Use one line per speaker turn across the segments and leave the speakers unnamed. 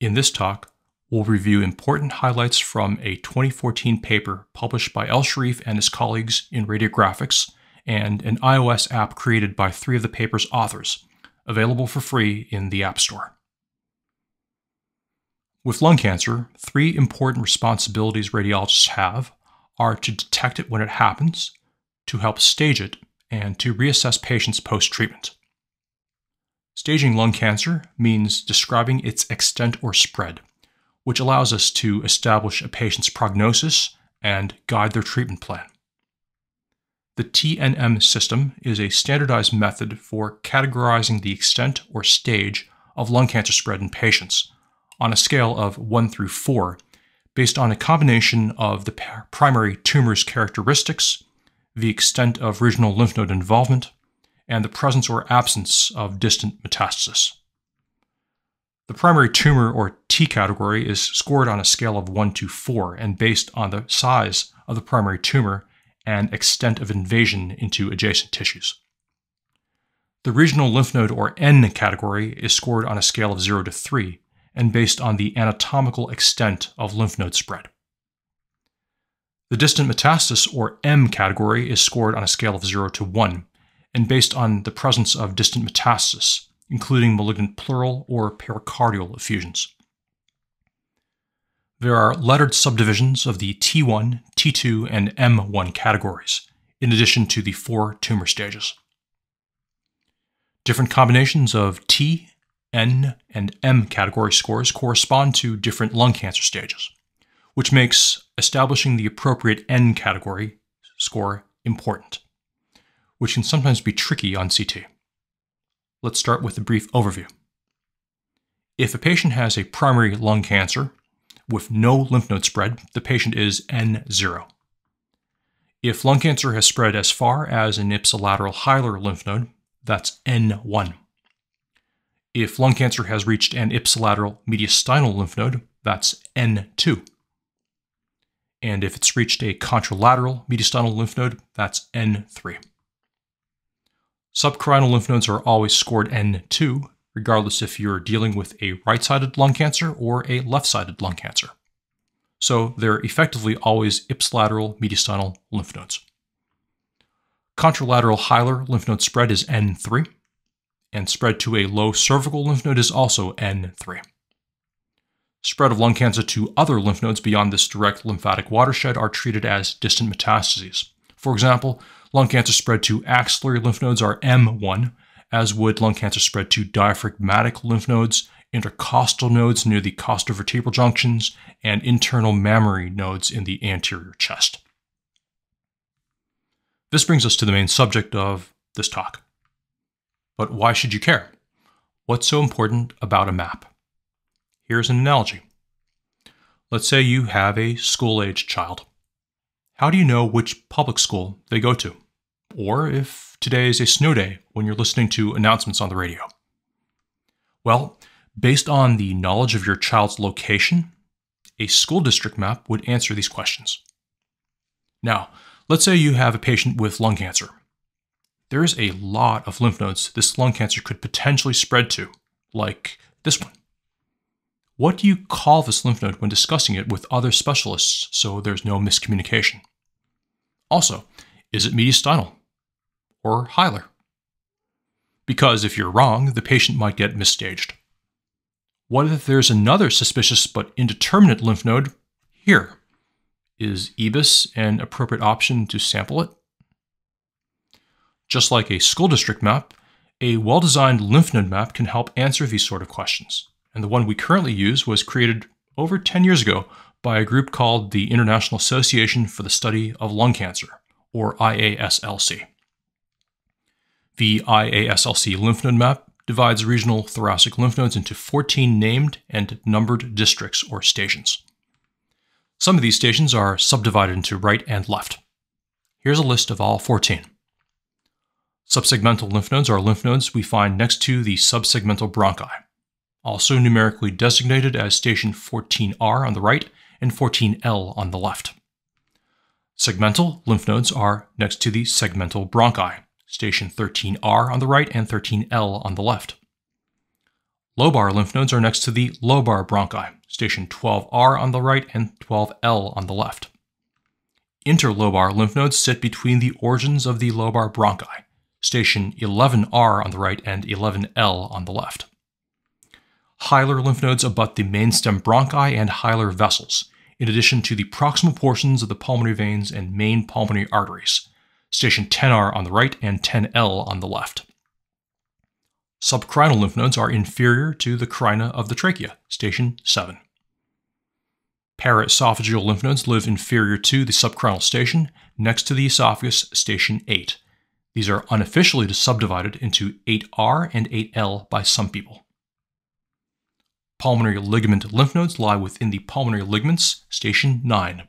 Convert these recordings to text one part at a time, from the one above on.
In this talk, we'll review important highlights from a 2014 paper published by El-Sherief and his colleagues in Radiographics and an iOS app created by three of the paper's authors, available for free in the App Store. With lung cancer, three important responsibilities radiologists have are to detect it when it happens, to help stage it, and to reassess patients post treatment. Staging lung cancer means describing its extent or spread, which allows us to establish a patient's prognosis and guide their treatment plan. The TNM system is a standardized method for categorizing the extent or stage of lung cancer spread in patients on a scale of 1 through 4 based on a combination of the primary tumor's characteristics, the extent of regional lymph node involvement, and the presence or absence of distant metastasis. The primary tumor or T category is scored on a scale of 1 to 4 and based on the size of the primary tumor and extent of invasion into adjacent tissues. The regional lymph node or N category is scored on a scale of 0 to 3 and based on the anatomical extent of lymph node spread. The distant metastasis or M category is scored on a scale of 0 to 1 and based on the presence of distant metastasis, including malignant pleural or pericardial effusions. There are lettered subdivisions of the T1, T2, and M1 categories, in addition to the four tumor stages. Different combinations of T, N, and M category scores correspond to different lung cancer stages, which makes establishing the appropriate N category score important, which can sometimes be tricky on CT. Let's start with a brief overview. If a patient has a primary lung cancer, with no lymph node spread, the patient is N0. If lung cancer has spread as far as an ipsilateral hilar lymph node, that's N1. If lung cancer has reached an ipsilateral mediastinal lymph node, that's N2. And if it's reached a contralateral mediastinal lymph node, that's N3. Subcarinal lymph nodes are always scored N2 regardless if you're dealing with a right sided lung cancer or a left sided lung cancer. So they're effectively always ipsilateral mediastinal lymph nodes. Contralateral hilar lymph node spread is N3, and spread to a low cervical lymph node is also N3. Spread of lung cancer to other lymph nodes beyond this direct lymphatic watershed are treated as distant metastases. For example, lung cancer spread to axillary lymph nodes are M1, as would lung cancer spread to diaphragmatic lymph nodes, intercostal nodes near the costovertebral junctions, and internal mammary nodes in the anterior chest. This brings us to the main subject of this talk. But why should you care? What's so important about a map? Here's an analogy. Let's say you have a school age child. How do you know which public school they go to? Or if today is a snow day when you're listening to announcements on the radio? Well, based on the knowledge of your child's location, a school district map would answer these questions. Now, let's say you have a patient with lung cancer. There is a lot of lymph nodes this lung cancer could potentially spread to, like this one. What do you call this lymph node when discussing it with other specialists so there's no miscommunication? Also, is it mediastinal? Or hilar. Because if you're wrong, the patient might get misstaged. What if there's another suspicious but indeterminate lymph node here? Is EBUS an appropriate option to sample it? Just like a school district map, a well designed lymph node map can help answer these sort of questions. And the one we currently use was created over 10 years ago by a group called the International Association for the Study of Lung Cancer, or IASLC. The IASLC lymph node map divides regional thoracic lymph nodes into 14 named and numbered districts or stations. Some of these stations are subdivided into right and left. Here's a list of all 14. Subsegmental lymph nodes are lymph nodes we find next to the subsegmental bronchi, also numerically designated as station 14R on the right and 14L on the left. Segmental lymph nodes are next to the segmental bronchi, station 13R on the right and 13L on the left. Lobar lymph nodes are next to the lobar bronchi, station 12R on the right and 12L on the left. Interlobar lymph nodes sit between the origins of the lobar bronchi, station 11R on the right and 11L on the left. Hilar lymph nodes abut the mainstem bronchi and hilar vessels, in addition to the proximal portions of the pulmonary veins and main pulmonary arteries, station 10R on the right and 10L on the left. Subcarinal lymph nodes are inferior to the carina of the trachea, station 7. Paraesophageal lymph nodes live inferior to the subcarinal station, next to the esophagus, station 8. These are unofficially subdivided into 8R and 8L by some people. Pulmonary ligament lymph nodes lie within the pulmonary ligaments, station 9.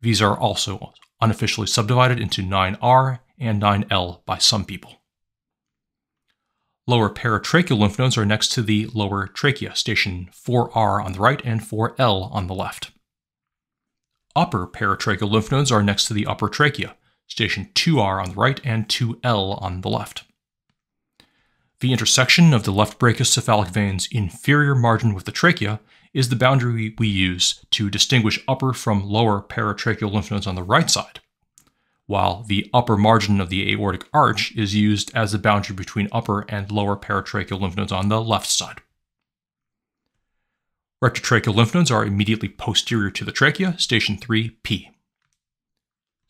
These are also unofficially subdivided into 9R and 9L by some people. Lower paratracheal lymph nodes are next to the lower trachea, station 4R on the right and 4L on the left. Upper paratracheal lymph nodes are next to the upper trachea, station 2R on the right and 2L on the left. The intersection of the left brachiocephalic vein's inferior margin with the trachea is the boundary we use to distinguish upper from lower paratracheal lymph nodes on the right side, while the upper margin of the aortic arch is used as the boundary between upper and lower paratracheal lymph nodes on the left side. Retrotracheal lymph nodes are immediately posterior to the trachea, station 3P.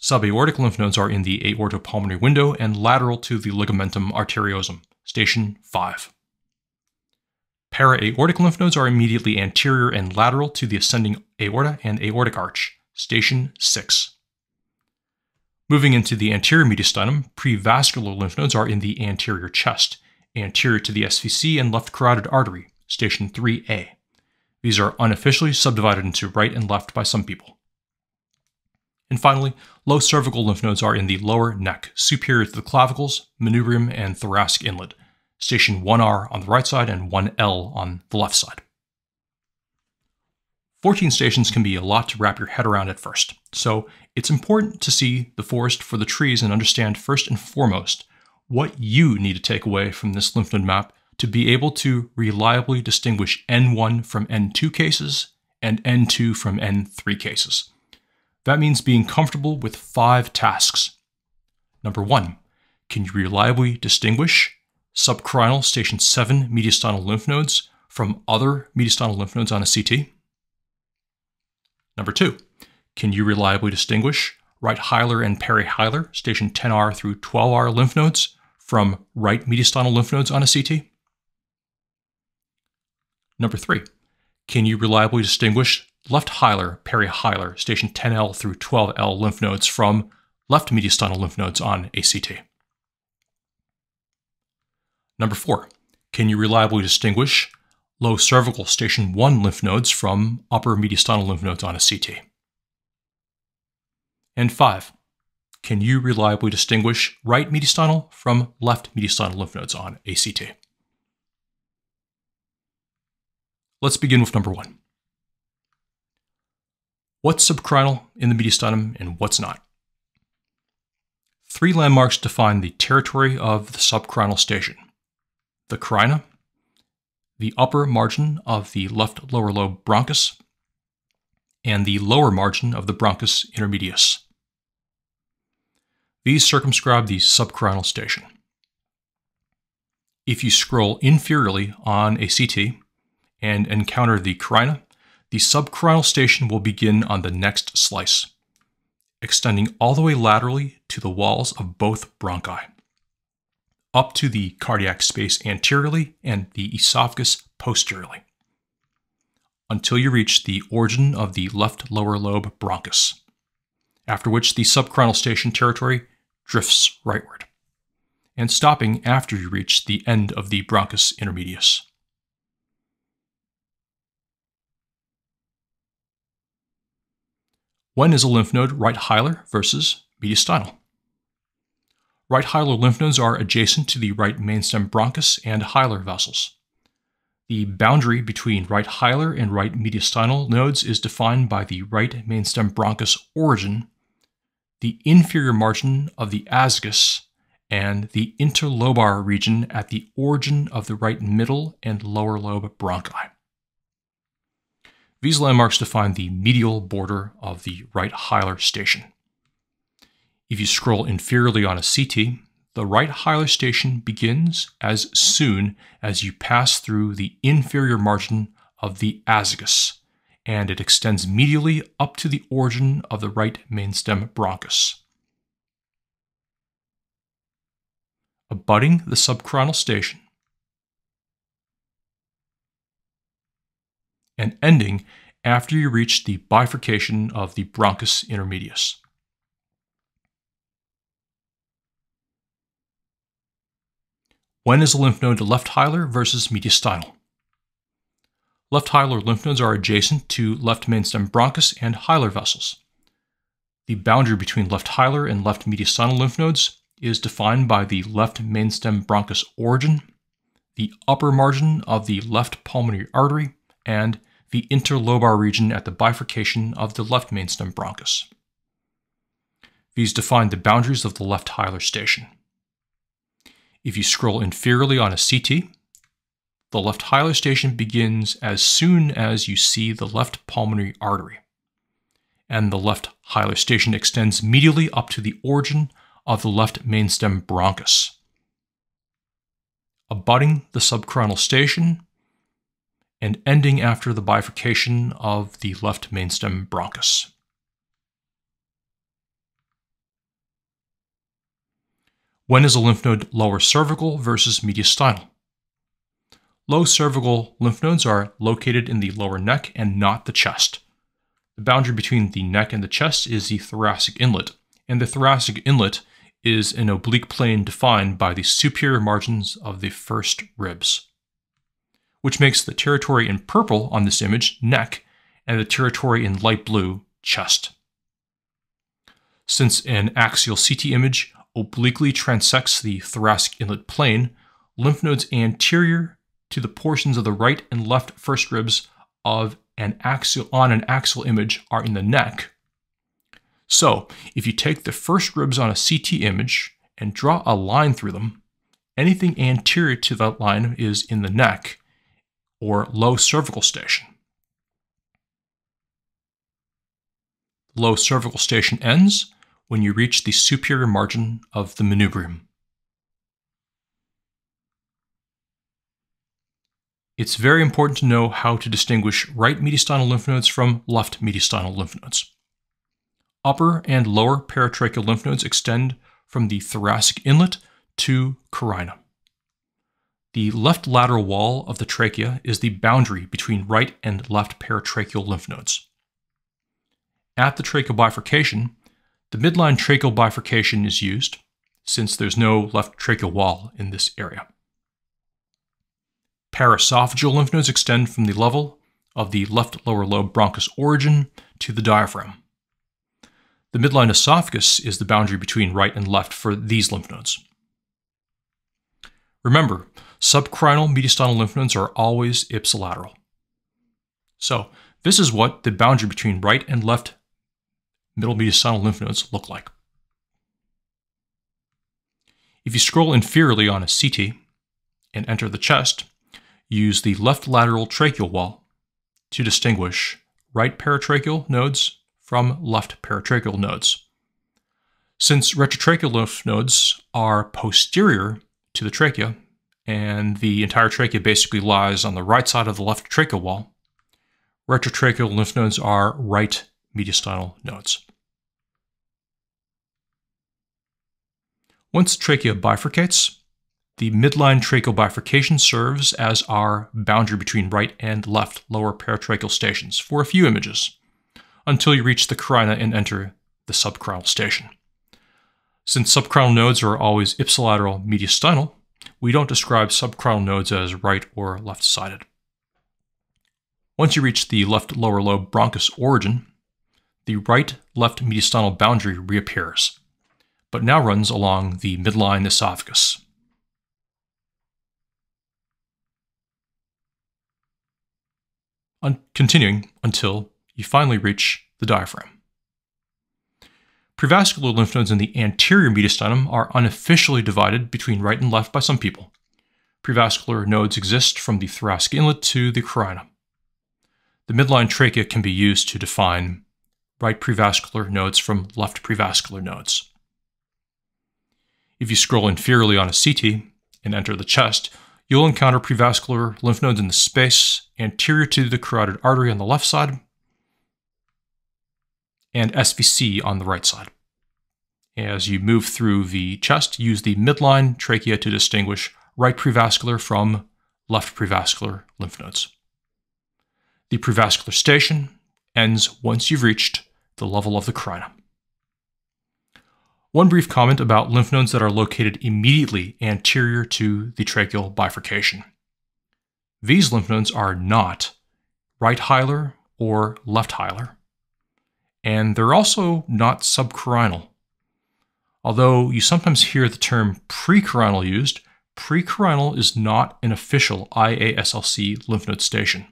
Subaortic lymph nodes are in the aortopulmonary window and lateral to the ligamentum arteriosum, station 5. Para-aortic lymph nodes are immediately anterior and lateral to the ascending aorta and aortic arch, station 6. Moving into the anterior mediastinum, prevascular lymph nodes are in the anterior chest, anterior to the SVC and left carotid artery, station 3A. These are unofficially subdivided into right and left by some people. And finally, low cervical lymph nodes are in the lower neck, superior to the clavicles, manubrium, and thoracic inlet, station 1R on the right side and 1L on the left side. 14 stations can be a lot to wrap your head around at first, so it's important to see the forest for the trees and understand first and foremost what you need to take away from this lymph node map to be able to reliably distinguish N1 from N2 cases and N2 from N3 cases. That means being comfortable with five tasks. Number one, can you reliably distinguish subcarinal station 7 mediastinal lymph nodes from other mediastinal lymph nodes on a CT? Number two, can you reliably distinguish right hilar and perihilar station 10R through 12R lymph nodes from right mediastinal lymph nodes on a CT? Number three, can you reliably distinguish left hilar, perihilar, station 10L through 12L lymph nodes from left mediastinal lymph nodes on a CT? Number four, can you reliably distinguish low cervical station 1 lymph nodes from upper mediastinal lymph nodes on a CT? And five, can you reliably distinguish right mediastinal from left mediastinal lymph nodes on a CT? Let's begin with number one. What's subcarinal in the mediastinum and what's not? Three landmarks define the territory of the subcarinal station. The carina, the upper margin of the left lower lobe bronchus, and the lower margin of the bronchus intermedius. These circumscribe the subcarinal station. If you scroll inferiorly on a CT, and encounter the carina, the subcarinal station will begin on the next slice, extending all the way laterally to the walls of both bronchi, up to the cardiac space anteriorly and the esophagus posteriorly, until you reach the origin of the left lower lobe bronchus, after which the subcarinal station territory drifts rightward, and stopping after you reach the end of the bronchus intermedius. When is a lymph node right hilar versus mediastinal? Right hilar lymph nodes are adjacent to the right mainstem bronchus and hilar vessels. The boundary between right hilar and right mediastinal nodes is defined by the right mainstem bronchus origin, the inferior margin of the azygos, and the interlobar region at the origin of the right middle and lower lobe bronchi. These landmarks define the medial border of the right hilar station. If you scroll inferiorly on a CT, the right hilar station begins as soon as you pass through the inferior margin of the azygos, and it extends medially up to the origin of the right mainstem bronchus. Abutting the subcarinal station and ending after you reach the bifurcation of the bronchus intermedius. When is a lymph node left hilar versus mediastinal? Left hilar lymph nodes are adjacent to left mainstem bronchus and hilar vessels. The boundary between left hilar and left mediastinal lymph nodes is defined by the left mainstem bronchus origin, the upper margin of the left pulmonary artery, and the interlobar region at the bifurcation of the left mainstem bronchus. These define the boundaries of the left hilar station. If you scroll inferiorly on a CT, the left hilar station begins as soon as you see the left pulmonary artery, and the left hilar station extends medially up to the origin of the left mainstem bronchus. Abutting the subcarinal station and ending after the bifurcation of the left mainstem bronchus. When is a lymph node lower cervical versus mediastinal? Low cervical lymph nodes are located in the lower neck and not the chest. The boundary between the neck and the chest is the thoracic inlet, and the thoracic inlet is an oblique plane defined by the superior margins of the first ribs, which makes the territory in purple on this image neck and the territory in light blue chest. Since an axial CT image obliquely transects the thoracic inlet plane, lymph nodes anterior to the portions of the right and left first ribs of an axial on an axial image are in the neck. So, if you take the first ribs on a CT image and draw a line through them, anything anterior to that line is in the neck or low cervical station. Low cervical station ends when you reach the superior margin of the manubrium. It's very important to know how to distinguish right mediastinal lymph nodes from left mediastinal lymph nodes. Upper and lower paratracheal lymph nodes extend from the thoracic inlet to carina. The left lateral wall of the trachea is the boundary between right and left paratracheal lymph nodes. At the tracheal bifurcation, the midline tracheal bifurcation is used since there's no left tracheal wall in this area. Paraesophageal lymph nodes extend from the level of the left lower lobe bronchus origin to the diaphragm. The midline esophagus is the boundary between right and left for these lymph nodes. Remember, subcarinal mediastinal lymph nodes are always ipsilateral. So, this is what the boundary between right and left middle mediastinal lymph nodes look like. If you scroll inferiorly on a CT and enter the chest, use the left lateral tracheal wall to distinguish right paratracheal nodes from left paratracheal nodes. Since retrotracheal lymph nodes are posterior to the trachea, and the entire trachea basically lies on the right side of the left tracheal wall, retrotracheal lymph nodes are right mediastinal nodes. Once trachea bifurcates, the midline tracheal bifurcation serves as our boundary between right and left lower paratracheal stations for a few images, until you reach the carina and enter the subcarinal station. Since subcarinal nodes are always ipsilateral mediastinal, we don't describe subcarinal nodes as right or left-sided. Once you reach the left lower lobe bronchus origin, the right-left mediastinal boundary reappears, but now runs along the midline esophagus. continuing until you finally reach the diaphragm. Prevascular lymph nodes in the anterior mediastinum are unofficially divided between right and left by some people. Prevascular nodes exist from the thoracic inlet to the carina. The midline trachea can be used to define right prevascular nodes from left prevascular nodes. If you scroll inferiorly on a CT and enter the chest, you'll encounter prevascular lymph nodes in the space anterior to the carotid artery on the left side and SVC on the right side. As you move through the chest, use the midline trachea to distinguish right prevascular from left prevascular lymph nodes. The prevascular station ends once you've reached the level of the carina. One brief comment about lymph nodes that are located immediately anterior to the tracheal bifurcation. These lymph nodes are not right hilar or left hilar, and they're also not subcarinal. Although you sometimes hear the term precarinal used, precarinal is not an official IASLC lymph node station.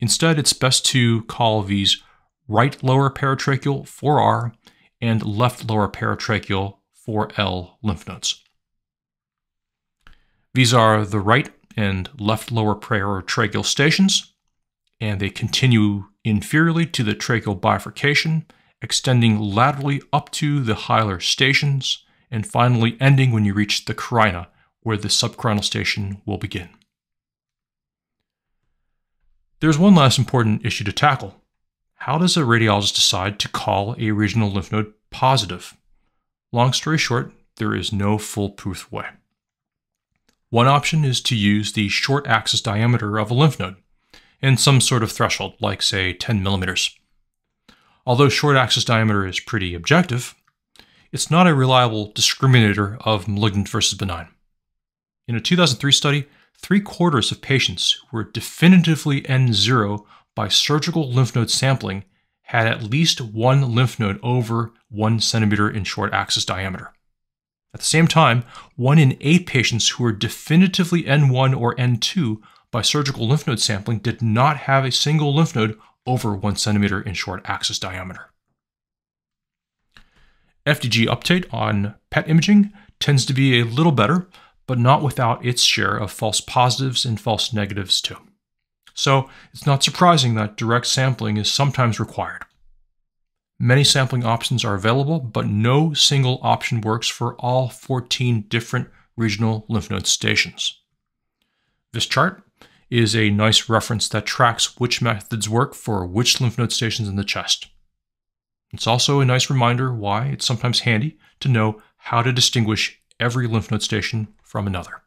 Instead, it's best to call these right lower paratracheal 4R and left lower paratracheal 4L lymph nodes. These are the right and left lower paratracheal stations, and they continue inferiorly to the tracheal bifurcation, extending laterally up to the hilar stations, and finally ending when you reach the carina, where the subcarinal station will begin. There's one last important issue to tackle. How does a radiologist decide to call a regional lymph node positive? Long story short, there is no foolproof way. One option is to use the short axis diameter of a lymph node and some sort of threshold, like say 10 millimeters. Although short axis diameter is pretty objective, it's not a reliable discriminator of malignant versus benign. In a 2003 study, three quarters of patients who were definitively N0 by surgical lymph node sampling had at least one lymph node over one centimeter in short axis diameter. At the same time, one in eight patients who were definitively N1 or N2 by surgical lymph node sampling did not have a single lymph node over one centimeter in short axis diameter. FDG uptake on PET imaging tends to be a little better, but not without its share of false positives and false negatives too so it's not surprising that direct sampling is sometimes required. Many sampling options are available, but no single option works for all 14 different regional lymph node stations. This chart is a nice reference that tracks which methods work for which lymph node stations in the chest. It's also a nice reminder why it's sometimes handy to know how to distinguish every lymph node station from another.